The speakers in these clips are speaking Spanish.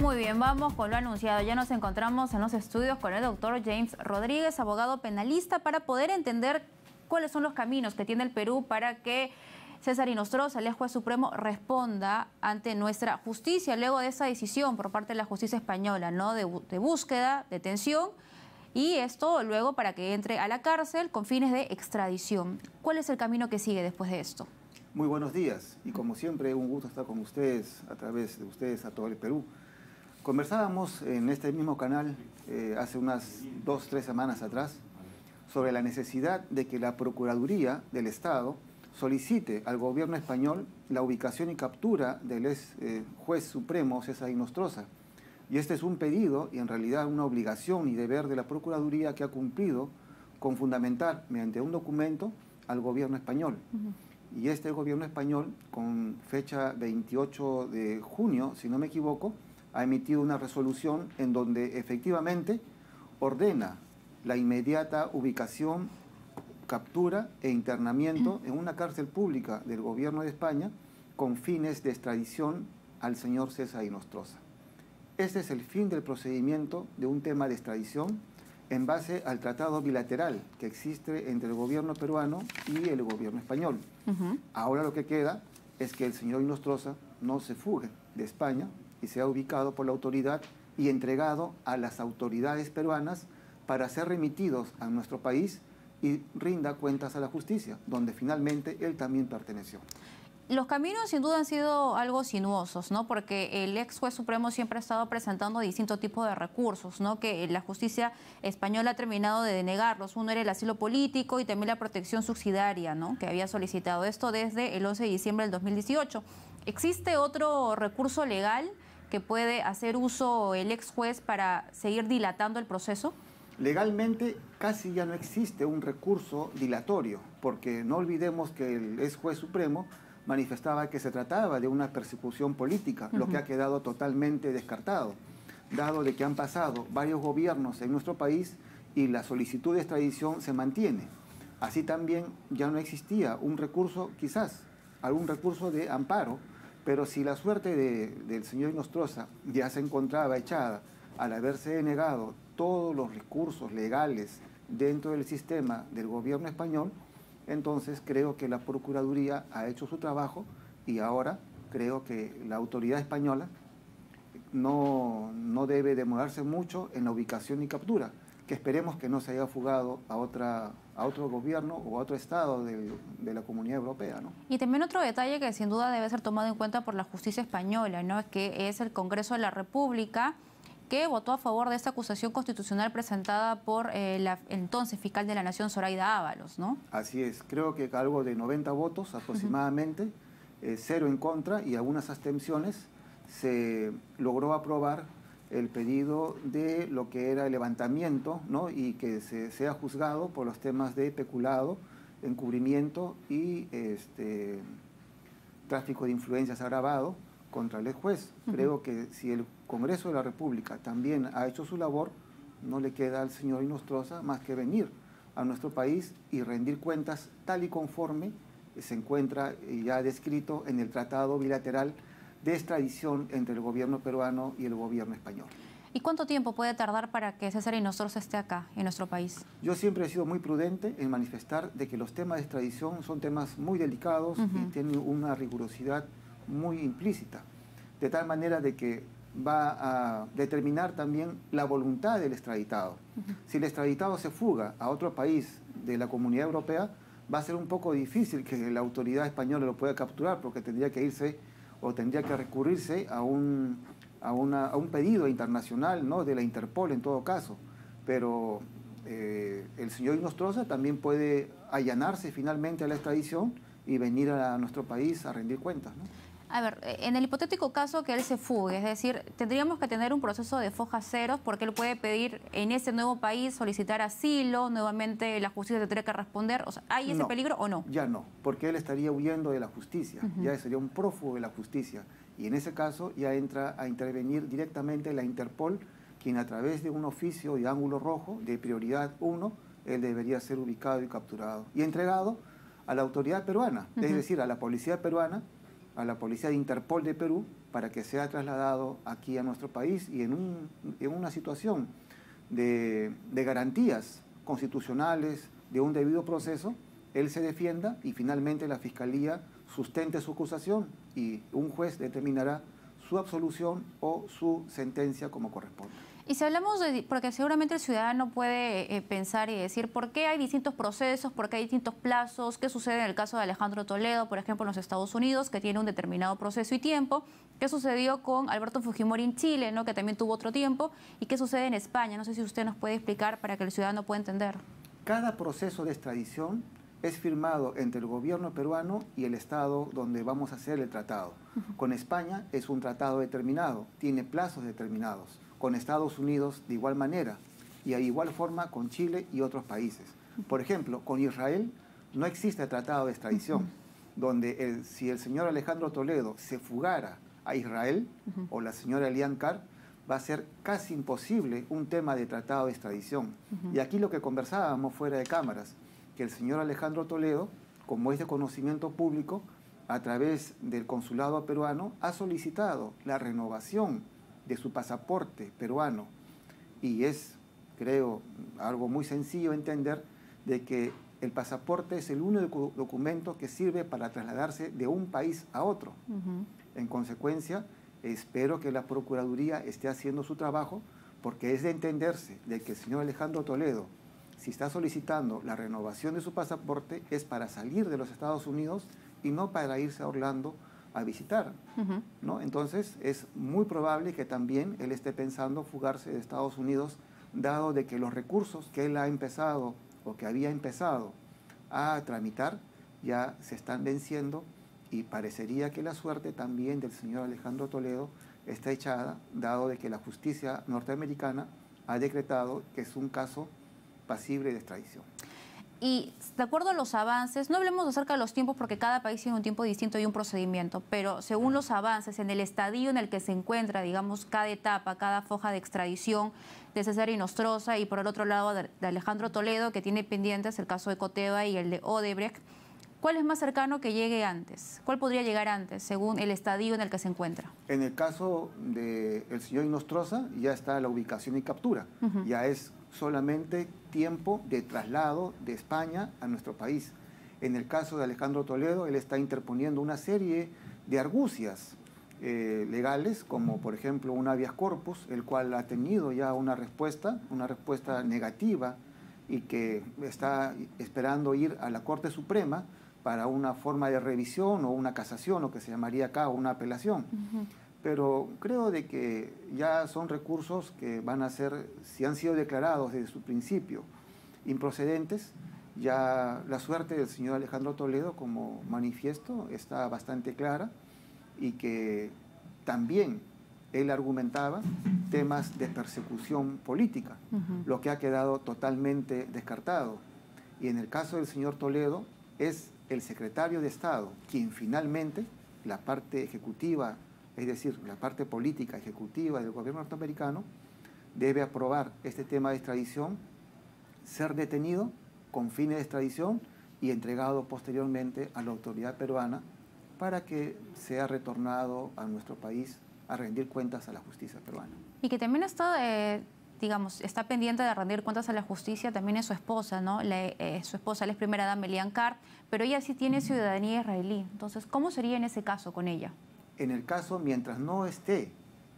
Muy bien, vamos con lo anunciado. Ya nos encontramos en los estudios con el doctor James Rodríguez, abogado penalista, para poder entender cuáles son los caminos que tiene el Perú para que César Inostroza, el juez supremo, responda ante nuestra justicia luego de esa decisión por parte de la justicia española, ¿no? De, de búsqueda, detención y esto luego para que entre a la cárcel con fines de extradición. ¿Cuál es el camino que sigue después de esto? Muy buenos días y como siempre un gusto estar con ustedes, a través de ustedes, a todo el Perú. Conversábamos en este mismo canal eh, hace unas dos, tres semanas atrás sobre la necesidad de que la Procuraduría del Estado solicite al gobierno español la ubicación y captura del ex eh, juez supremo César Inostroza. Y este es un pedido y en realidad una obligación y deber de la Procuraduría que ha cumplido con fundamentar mediante un documento al gobierno español. Y este gobierno español, con fecha 28 de junio, si no me equivoco, ha emitido una resolución en donde efectivamente ordena la inmediata ubicación, captura e internamiento en una cárcel pública del gobierno de España con fines de extradición al señor César Inostroza. Este es el fin del procedimiento de un tema de extradición en base al tratado bilateral que existe entre el gobierno peruano y el gobierno español. Ahora lo que queda es que el señor Inostroza no se fugue de España, y sea ubicado por la autoridad y entregado a las autoridades peruanas para ser remitidos a nuestro país y rinda cuentas a la justicia, donde finalmente él también perteneció. Los caminos sin duda han sido algo sinuosos, ¿no? Porque el ex juez supremo siempre ha estado presentando distintos tipos de recursos, ¿no? Que la justicia española ha terminado de denegarlos. Uno era el asilo político y también la protección subsidiaria, ¿no? Que había solicitado esto desde el 11 de diciembre del 2018. ¿Existe otro recurso legal que puede hacer uso el ex juez para seguir dilatando el proceso? Legalmente casi ya no existe un recurso dilatorio, porque no olvidemos que el ex juez supremo manifestaba que se trataba de una persecución política, lo que ha quedado totalmente descartado, dado de que han pasado varios gobiernos en nuestro país y la solicitud de extradición se mantiene. Así también ya no existía un recurso, quizás algún recurso de amparo pero si la suerte del señor Nostroza ya se encontraba echada al haberse denegado todos los recursos legales dentro del sistema del gobierno español, entonces creo que la Procuraduría ha hecho su trabajo y ahora creo que la autoridad española no, no debe demorarse mucho en la ubicación y captura que esperemos que no se haya fugado a, otra, a otro gobierno o a otro estado de, la comunidad europea. ¿no? Y también otro detalle que sin duda debe ser tomado en cuenta por la justicia española, ¿no? que es el Congreso de la República que votó a favor de esta acusación constitucional presentada por eh, la entonces fiscal de la Nación, Zoraida Ábalos, ¿no? Así es, creo que algo de 90 votos aproximadamente, eh, cero en contra y algunas abstenciones, se logró aprobar el pedido de lo que era el levantamiento ¿no? y que se sea juzgado por los temas de peculado, encubrimiento y este, tráfico de influencias agravado contra el juez. Creo que si el Congreso de la República también ha hecho su labor, no le queda al señor Inostroza más que venir a nuestro país y rendir cuentas tal y conforme se encuentra ya descrito en el tratado bilateral de extradición entre el gobierno peruano y el gobierno español. ¿Y cuánto tiempo puede tardar para que César Inostroza esté acá, en nuestro país? Yo siempre he sido muy prudente en manifestar de que los temas de extradición son temas muy delicados y tienen una rigurosidad muy implícita, de tal manera de que va a determinar también la voluntad del extraditado. Si el extraditado se fuga a otro país de la comunidad europea, va a ser un poco difícil que la autoridad española lo pueda capturar porque tendría que irse o tendría que recurrirse a un, a, un pedido internacional ¿no? de la Interpol en todo caso. Pero eh, el señor Inostroza también puede allanarse finalmente a la extradición y venir a nuestro país a rendir cuentas. A ver, eh, en el hipotético caso que él se fugue, es decir, tendríamos que tener un proceso de fojas ceros porque él puede pedir en ese nuevo país solicitar asilo, nuevamente la justicia tendría que responder. O sea, ¿Hay ese peligro o no? Ya no, porque él estaría huyendo de la justicia, ya sería un prófugo de la justicia. Y en ese caso ya entra a intervenir directamente la Interpol, quien a través de un oficio de ángulo rojo, de prioridad 1, él debería ser ubicado y capturado y entregado a la autoridad peruana, es decir, a la policía peruana a la policía de Interpol de Perú para que sea trasladado aquí a nuestro país y en, un, en una situación de, de garantías constitucionales, de un debido proceso, él se defienda y finalmente la Fiscalía sustente su acusación y un juez determinará su absolución o su sentencia como corresponde. Y si hablamos de, porque seguramente el ciudadano puede eh, pensar y decir por qué hay distintos procesos, por qué hay distintos plazos, qué sucede en el caso de Alejandro Toledo, por ejemplo, en los Estados Unidos, que tiene un determinado proceso y tiempo, qué sucedió con Alberto Fujimori en Chile, ¿no? que también tuvo otro tiempo, y qué sucede en España. No sé si usted nos puede explicar para que el ciudadano pueda entender. Cada proceso de extradición es firmado entre el gobierno peruano y el Estado donde vamos a hacer el tratado. Con España es un tratado determinado, tiene plazos determinados. Con Estados Unidos de igual manera y de igual forma con Chile y otros países. Por ejemplo, con Israel no existe tratado de extradición, donde si el señor Alejandro Toledo se fugara a Israel o la señora Elian Carr, va a ser casi imposible un tema de tratado de extradición. Y aquí lo que conversábamos fuera de cámaras, que el señor Alejandro Toledo, como es de conocimiento público, a través del consulado peruano, ha solicitado la renovación de su pasaporte peruano. Y es, creo, algo muy sencillo entender de que el pasaporte es el único documento que sirve para trasladarse de un país a otro. En consecuencia, espero que la Procuraduría esté haciendo su trabajo porque es de entenderse de que el señor Alejandro Toledo si está solicitando la renovación de su pasaporte es para salir de los Estados Unidos y no para irse a Orlando a visitar. ¿no? Entonces es muy probable que también él esté pensando fugarse de Estados Unidos, dado de que los recursos que él ha empezado o que había empezado a tramitar ya se están venciendo y parecería que la suerte también del señor Alejandro Toledo está echada, dado de que la justicia norteamericana ha decretado que es un caso pasible de extradición. Y de acuerdo a los avances, no hablemos acerca de los tiempos porque cada país tiene un tiempo distinto y un procedimiento, pero según los avances en el estadio en el que se encuentra, digamos, cada etapa, cada foja de extradición de César Inostroza y por el otro lado de Alejandro Toledo, que tiene pendientes el caso de Coteva y el de Odebrecht, ¿cuál es más cercano que llegue antes? ¿Cuál podría llegar antes según el estadio en el que se encuentra? En el caso del señor Inostroza ya está la ubicación y captura, ya es solamente tiempo de traslado de España a nuestro país. En el caso de Alejandro Toledo, él está interponiendo una serie de argucias eh, legales, como por ejemplo un habeas corpus, el cual ha tenido ya una respuesta, una respuesta negativa, y que está esperando ir a la Corte Suprema para una forma de revisión o una casación, o que se llamaría acá una apelación pero creo de que ya son recursos que van a ser, si han sido declarados desde su principio improcedentes, ya la suerte del señor Alejandro Toledo como manifiesto está bastante clara y que también él argumentaba temas de persecución política, lo que ha quedado totalmente descartado. Y en el caso del señor Toledo es el secretario de Estado quien finalmente, la parte ejecutiva es decir, la parte política ejecutiva del gobierno norteamericano, debe aprobar este tema de extradición, ser detenido con fines de extradición y entregado posteriormente a la autoridad peruana para que sea retornado a nuestro país a rendir cuentas a la justicia peruana. Y que también está, eh, digamos, está pendiente de rendir cuentas a la justicia también es su esposa, ¿no? Eh, su esposa, es primera dama, Elian Carr, pero ella sí tiene ciudadanía israelí. Entonces, ¿cómo sería en ese caso con ella? En el caso, mientras no esté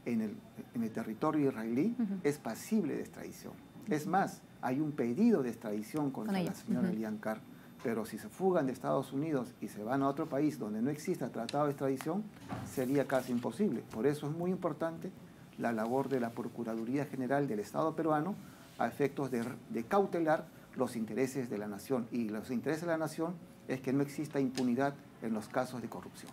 en el, territorio israelí, es pasible de extradición. Es más, hay un pedido de extradición contra la señora Carr, pero si se fugan de Estados Unidos y se van a otro país donde no exista tratado de extradición, sería casi imposible. Por eso es muy importante la labor de la Procuraduría General del Estado peruano a efectos de, de cautelar los intereses de la nación. Y los intereses de la nación es que no exista impunidad en los casos de corrupción.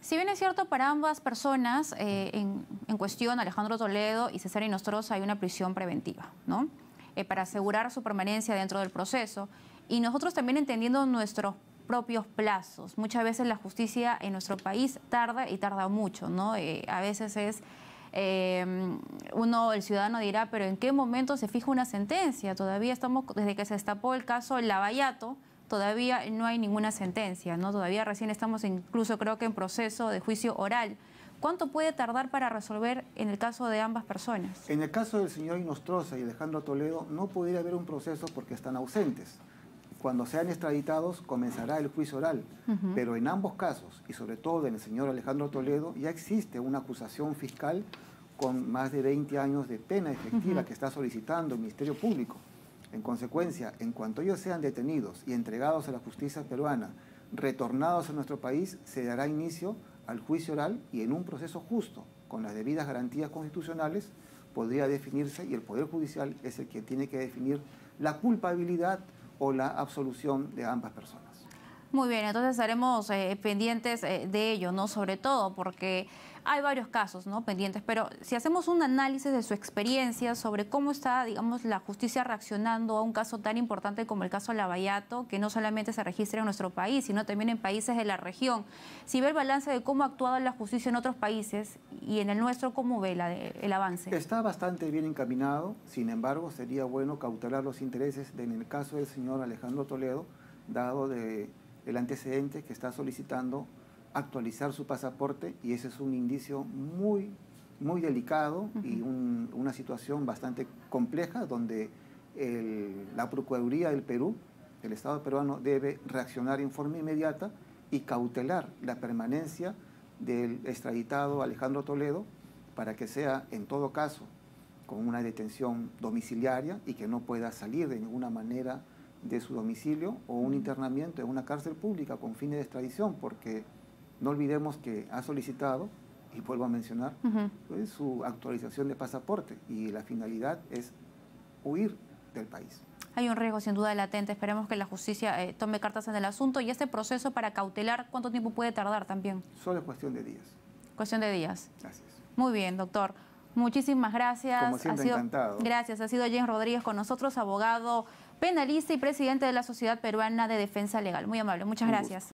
Si bien es cierto, para ambas personas eh, en, cuestión, Alejandro Toledo y César Inostroza, hay una prisión preventiva, ¿no? Eh, para asegurar su permanencia dentro del proceso. Y nosotros también entendiendo nuestros propios plazos. Muchas veces la justicia en nuestro país tarda y tarda mucho, ¿no? Eh, a veces es... uno, el ciudadano dirá, pero ¿en qué momento se fija una sentencia? Todavía estamos, desde que se destapó el caso Lavallato, todavía no hay ninguna sentencia, ¿no? Todavía recién estamos incluso creo que en proceso de juicio oral ¿Cuánto puede tardar para resolver en el caso de ambas personas? En el caso del señor Inostroza y Alejandro Toledo no podría haber un proceso porque están ausentes. Cuando sean extraditados comenzará el juicio oral, pero en ambos casos, y sobre todo en el señor Alejandro Toledo, ya existe una acusación fiscal con más de 20 años de pena efectiva que está solicitando el Ministerio Público. En consecuencia, en cuanto ellos sean detenidos y entregados a la justicia peruana, retornados a nuestro país, se dará inicio al juicio oral y en un proceso justo, con las debidas garantías constitucionales, podría definirse y el Poder Judicial es el que tiene que definir la culpabilidad o la absolución de ambas personas. Muy bien, entonces estaremos eh, pendientes eh, de ello, ¿no? Sobre todo porque hay varios casos, ¿no? Pendientes, pero si hacemos un análisis de su experiencia sobre cómo está, digamos, la justicia reaccionando a un caso tan importante como el caso Lavallato, que no solamente se registra en nuestro país, sino también en países de la región. Si ve el balance de cómo ha actuado la justicia en otros países y en el nuestro, ¿cómo ve el avance? Está bastante bien encaminado, sin embargo, sería bueno cautelar los intereses en el caso del señor Alejandro Toledo, dado de el antecedente que está solicitando actualizar su pasaporte y ese es un indicio muy, muy delicado y una situación bastante compleja donde la Procuraduría del Perú, el Estado peruano, debe reaccionar en forma inmediata y cautelar la permanencia del extraditado Alejandro Toledo para que sea, en todo caso, con una detención domiciliaria y que no pueda salir de ninguna manera de su domicilio o un internamiento en una cárcel pública con fines de extradición, porque no olvidemos que ha solicitado, y vuelvo a mencionar, pues, su actualización de pasaporte y la finalidad es huir del país. Hay un riesgo sin duda latente. Esperemos que la justicia eh, tome cartas en el asunto. ¿Y este proceso para cautelar cuánto tiempo puede tardar también? Solo es cuestión de días. Cuestión de días. Gracias. Muy bien, doctor. Muchísimas gracias. Como siempre, encantado. Gracias. Ha sido James Rodríguez con nosotros, abogado penalista y presidente de la Sociedad Peruana de Defensa Legal. Muy amable. Muchas gracias.